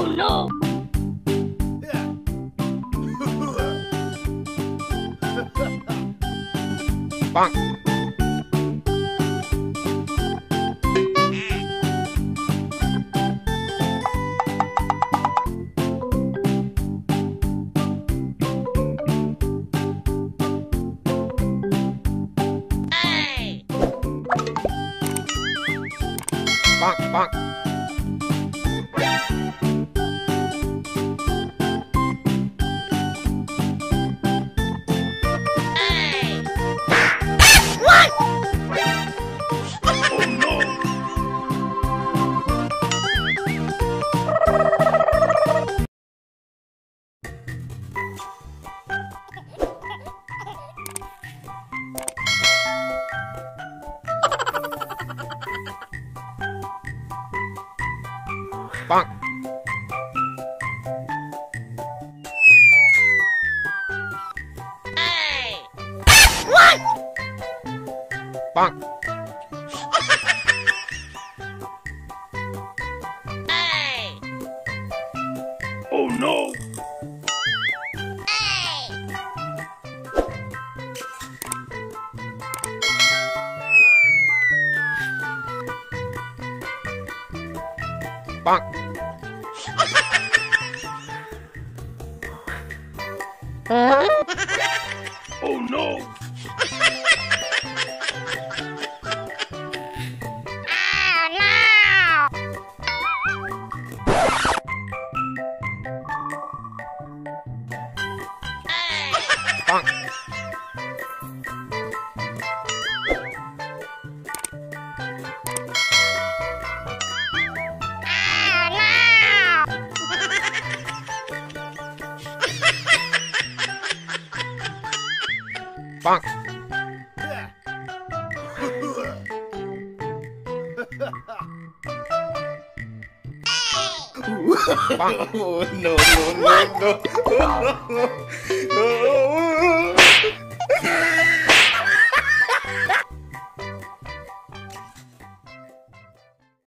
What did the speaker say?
Oh no! Bonk. Bonk, bonk. Bonk. Oh no! Bonk. Oh no! Bonk. Bonk. Bonk. Oh, no, no, no, no.